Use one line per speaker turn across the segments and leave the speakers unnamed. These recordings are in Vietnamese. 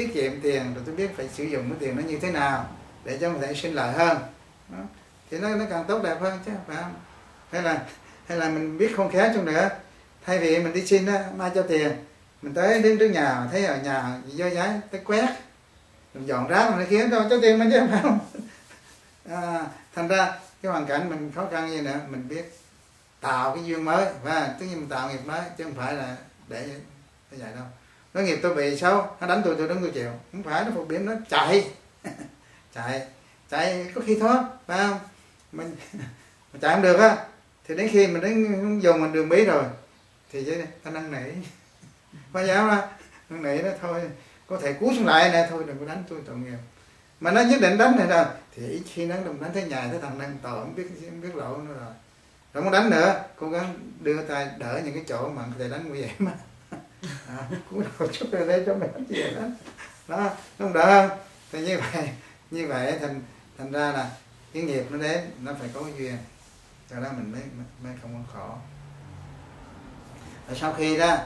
tiết kiệm tiền rồi tôi biết phải sử dụng cái tiền nó như thế nào để cho mình thể sinh lợi hơn. Đó. thì nó nó càng tốt đẹp hơn chứ phải không? Hay là hay là mình biết không khéo chung nữa. Thay vì mình đi xin đó mai cho tiền mình tới đến trước nhà thấy ở nhà do giấy tới quét. Mình dọn rác mình khiến cho cho tiền mình chứ phải không? À, thành ra cái hoàn cảnh mình khó khăn như nữa mình biết tạo cái duyên mới và tất nhiên mình tạo nghiệp mới chứ không phải là để như vậy đâu nó nghiệp tôi bị sao? Nó đánh tôi tôi đứng tôi chịu. Không phải nó phục điểm nó chạy. Chạy chạy có khi thoát phải không? Mình, mình chạy không được á. Thì đến khi mình đến dùng mình đường bí rồi thì chứ ta năn nỉ. Phải giáo ra năn nỉ nó thôi có thể cứu xuống lại nè thôi đừng có đánh tôi tội nghiệp. Mà nó nhất định đánh này đâu thì ít khi nó đừng đánh thấy nhà thấy thằng năng tội không biết không biết lộ nữa rồi. Không có đánh nữa cố gắng đưa tay đỡ những cái chỗ mà có thể đánh nguy hiểm mà à, cúi đầu chút rồi đây cho mẹ gì đó. Đó nó không đỡ không thì như vậy như vậy thành thành ra là cái nghiệp nó đến nó phải có cái duyên. Cho đó mình mới mới không có khổ. Rồi sau khi đó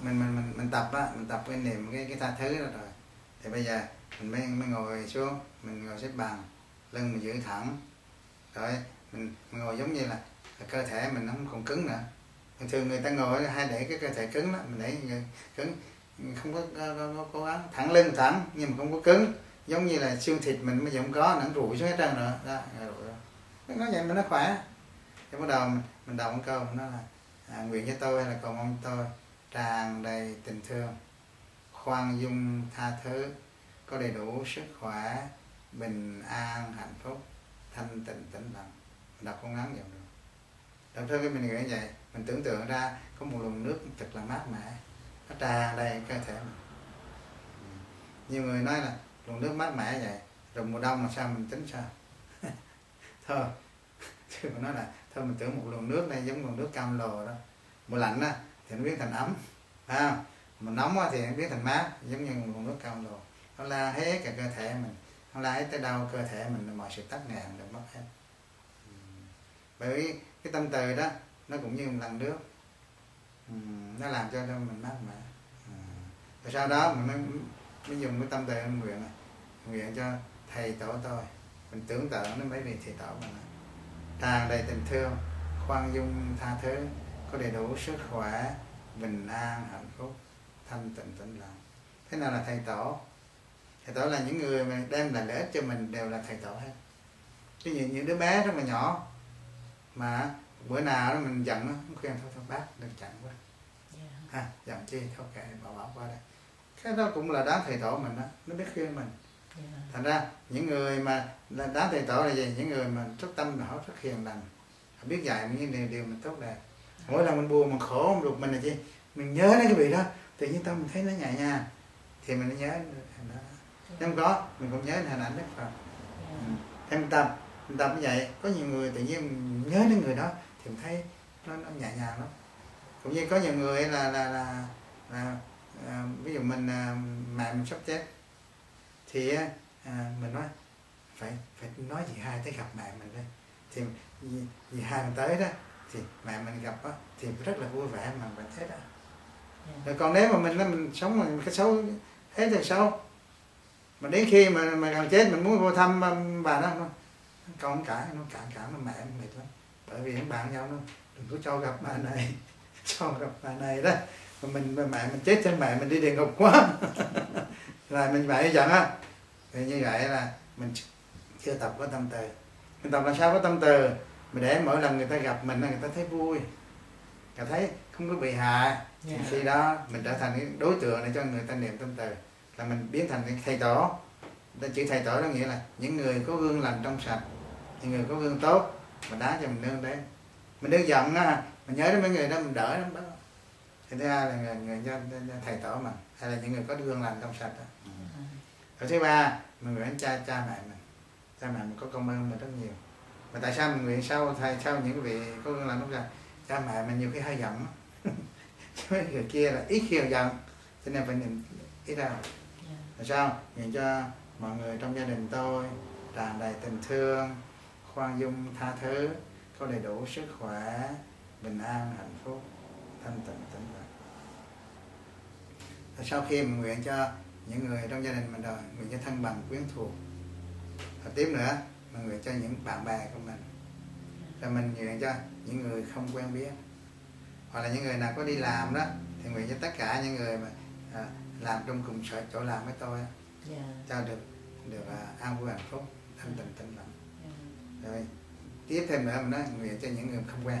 mình mình mình mình tập á mình tập cái niệm cái cái tha thứ đó rồi. Thì bây giờ mình mới mới ngồi xuống mình ngồi xếp bằng lưng mình giữ thẳng. Rồi mình, mình ngồi giống như là, là cơ thể mình nó không còn cứng nữa thường người ta ngồi hay để cái cơ thể cứng đó mình để cứng không có có cố gắng. Thẳng lưng thẳng nhưng mà không có cứng. Giống như là xương thịt mình bây giờ không có nó rụi xuống hết trơn rồi. Đó rồi. Nó vậy mà nó khỏe. Thì bắt đầu mình, mình đọc một câu nó là à, nguyện cho tôi hay là cầu mong tôi tràn đầy tình thương. Khoan dung tha thứ có đầy đủ sức khỏe bình an hạnh phúc thanh tịnh tĩnh lặng. Đọc con ngắn vậy được. Đọc thơ cái mình nghĩ vậy mình tưởng tượng ra có một luồng nước thật là mát mẻ. Nó tràn đầy cơ thể mình. Nhiều người nói là luồng nước mát mẻ vậy, rồi mùa đông mà sao mình tính sao? Thôi. Chứ mà nói là, thôi mình tưởng một luồng nước này giống luồng nước cam lồ đó. Mùa lạnh á, thì nó biến thành ấm à mà nóng á, thì nó biến thành mát, giống như một luồng nước cam lồ. Nó la hết cả cơ thể mình, nó la hết tới đâu cơ thể mình mọi sự tắc nghẽn được mất hết. Bởi vì cái tâm từ đó nó cũng như một lần nước ừ, nó làm cho mình mát mẻ. Ừ. Rồi sau đó mình mới, mới dùng cái tâm từ nguyện này nguyện cho thầy tổ tôi. Mình tưởng tượng nó mấy vị thầy tổ mình. Tràn đầy tình thương khoan dung tha thứ có đầy đủ sức khỏe bình an hạnh phúc thanh tịnh tĩnh lặng. Thế nào là thầy tổ? Thầy tổ là những người mà đem lại lợi ích cho mình đều là thầy tổ hết. Ví dụ những đứa bé rất là nhỏ mà bữa nào đó mình giận nó khuyên thôi thôi bác đừng chặn quá. Yeah. ha giận chi thôi kệ bảo bảo qua đây. Cái đó cũng là đáng thầy tổ mình đó nó biết khuyên mình. Yeah. thành ra những người mà là đáng thầy tổ là gì? Những người mà rất tâm họ rất hiền lành. Biết dạy những điều điều mình tốt đẹp. Mỗi lần mình buồn mình khổ mình ruột mình là chi? Mình nhớ đến cái vị đó tự nhiên tâm mình thấy nó nhẹ nhàng. Thì mình nhớ đó. Không có mình cũng nhớ hình ảnh đức phật. Ừ. thêm tập mình tập như vậy có nhiều người tự nhiên mình nhớ đến người đó thì mình thấy nó, nó nhẹ nhàng lắm. Cũng như có nhiều người là là là, là à, ví dụ mình à, mẹ mình sắp chết thì à, mình nói phải phải nói gì hai tới gặp mẹ mình đây? Thì gì, hai mình tới đó thì mẹ mình gặp đó, thì rất là vui vẻ mà mình thế đó. Rồi còn nếu mà mình mình sống mình cái xấu thế thì sao? Mà đến khi mà mà gần chết mình muốn vô thăm bà đó không con cả nó cản cả nó mẹ mệt lắm bởi vì các bạn nhau nó đừng có cho gặp bà này cho gặp bà này đó. Mà mình mà mẹ mình chết trên mẹ mình đi địa ngục quá. Là mình vậy chẳng á. Thì như vậy là mình chưa tập có tâm từ. Mình tập làm sao có tâm từ? Mình để mỗi lần người ta gặp mình người ta thấy vui. Người ta thấy không có bị hại. Yeah. dạ. khi đó mình trở thành cái đối tượng để cho người ta niệm tâm từ. Là mình biến thành cái thầy tổ. Chữ thầy tổ đó nghĩa là những người có gương lành trong sạch những người có gương tốt mà đá cho mình nương đấy mình đương giận á mình nhớ đến mấy người đó mình đỡ lắm đó. Thì thứ hai là người, người cho, thầy tổ mà hay là những người có gương lành trong sạch đó. Ừ. rồi thứ ba mình nguyện cha cha mẹ mình. Cha mẹ mình có công ơn mình rất nhiều. Mà tại sao mình nguyện sau thầy sau những vị có gương lành trong sạch cha mẹ mình nhiều khi hơi giận. Mấy người kia là ít khi giận. Cho nên phải niệm ít ra là sao? Nguyện cho mọi người trong gia đình tôi tràn đầy tình thương khoan dung tha thứ có đầy đủ sức khỏe bình an hạnh phúc thanh tịnh tĩnh lặng. Sau khi mình nguyện cho những người trong gia đình mình rồi nguyện cho thân bằng quyến thuộc. Và tiếp nữa mình nguyện cho những bạn bè của mình. Rồi mình nguyện cho những người không quen biết. Hoặc là những người nào có đi làm đó thì nguyện cho tất cả những người mà à, làm trong cùng sở chỗ làm với tôi
dạ.
Cho được được à, an vui hạnh phúc thanh tịnh tĩnh lặng rồi. Tiếp thêm nữa mình nói nguyện cho những người không quen.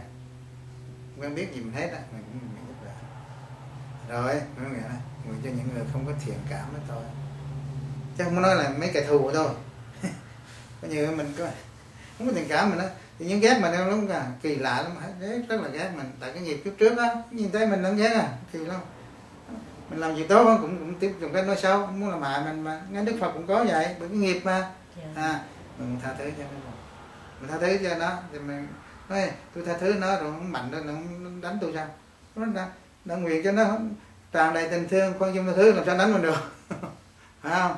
Không quen biết gì mình hết á mình cũng nguyện giúp đỡ rồi mới nguyện là nguyện cho những người không có thiện cảm với tôi chứ không nói là mấy kẻ thù của tôi. Có nhiều mình có không có thiện cảm mình đó thì những ghét mình nó cũng là kỳ lạ lắm. Ghét rất là ghét mình. Tại cái nghiệp kiếp trước á nhìn thấy mình nó ghét à kỳ lắm. Mình làm gì tốt á, cũng cũng tiếp dùng cách nói xấu không muốn làm hại mình mà. Ngay đức phật cũng có vậy bởi cái nghiệp mà.
Dạ.
À mình tha thứ cho nó mình tha thứ cho nó thì mình nói tôi tha thứ nó rồi nó mạnh nó không đánh tôi sao? Nó đã, đã nguyện cho nó tràn đầy tình thương khoan dung tha thứ làm sao đánh mình được? Phải không?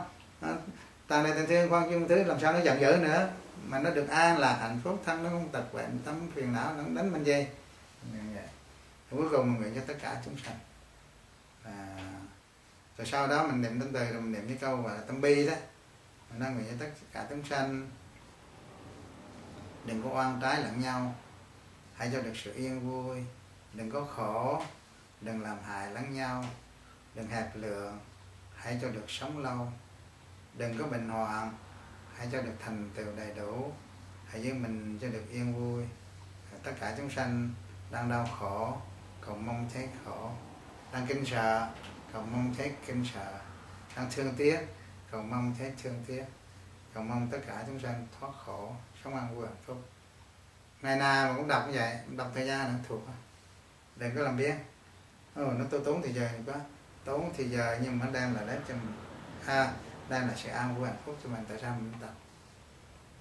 Tràn đầy tình thương khoan dung tha thứ làm sao nó giận dữ nữa? Mà nó được an là hạnh phúc thân nó không tật bệnh tâm phiền não nó không đánh mình gì. Cuối cùng mình nguyện cho tất cả chúng sanh. À, rồi sau đó mình niệm tâm từ rồi mình niệm cái câu gọi là tâm bi đó. Mình đang nguyện cho tất cả chúng sanh đừng có oan trái lẫn nhau. Hãy cho được sự yên vui. Đừng có khổ. Đừng làm hại lẫn nhau. Đừng hẹp lượng hãy cho được sống lâu. Đừng có bệnh hoạn. Hãy cho được thành tựu đầy đủ. Hãy giữ mình cho được yên vui. Tất cả chúng sanh đang đau khổ, cầu mong thấy khổ. Đang kinh sợ, cầu mong thấy kinh sợ. Đang thương tiếc, cầu mong thấy thương tiếc cầu mong tất cả chúng sanh thoát khổ sống an vui hạnh phúc. Ngày nào mà cũng đọc như vậy đọc thời gian nó thuộc đừng có làm biếng. Ồ, nó tôi tốn thì giờ này quá tốn thì giờ nhưng mà nó đem lại đến cho mình. À, đem là sự an vui hạnh phúc cho mình tại sao mình tập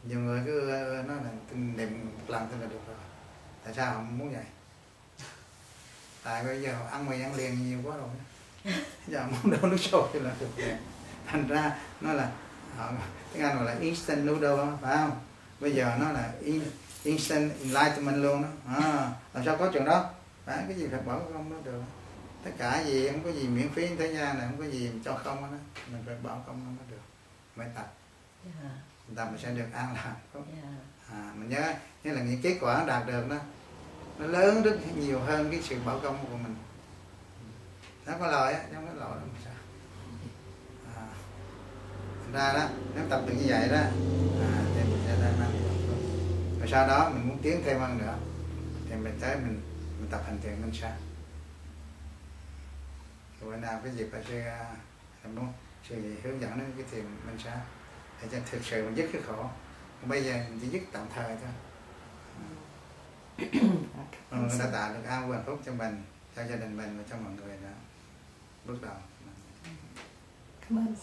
nhiều người cứ nói là niệm một lần thôi là được rồi. Tại sao không muốn vậy? Tại bây giờ ăn mì ăn liền nhiều quá rồi. Giờ muốn đâu nước sôi là được rồi. Thành ra nó là họ tiếng anh gọi là instant noodle phải không? Bây giờ nó là in, instant enlightenment luôn đó. À, làm sao có chuyện đó? Phải cái gì phải bỏ không nó được. Tất cả gì không có gì miễn phí thế gian này không có gì cho không đó mình phải bỏ không nó mới được. Mới tập.
Dạ.
Tập mình sẽ được an lạc không?
Dạ.
À, mình nhớ như là những kết quả đạt được đó nó lớn rất nhiều hơn cái sự bỏ công của mình. Nó có lợi á không có lợi mà sao ra đó nếu tập được như vậy đó à, thì mình sẽ ra năng rồi sau đó mình muốn tiến thêm hơn nữa thì mình tới mình mình tập hành thiền minh sa rồi bữa nào cái dịp là sư em muốn sư gì hướng dẫn đến cái thiền minh sa để cho thực sự mình dứt cái khổ. Còn bây giờ mình chỉ dứt tạm thời thôi. Ừ, đã tạo được an vui hạnh phúc cho mình cho gia đình mình và cho mọi người đó bước đầu.
Cảm ơn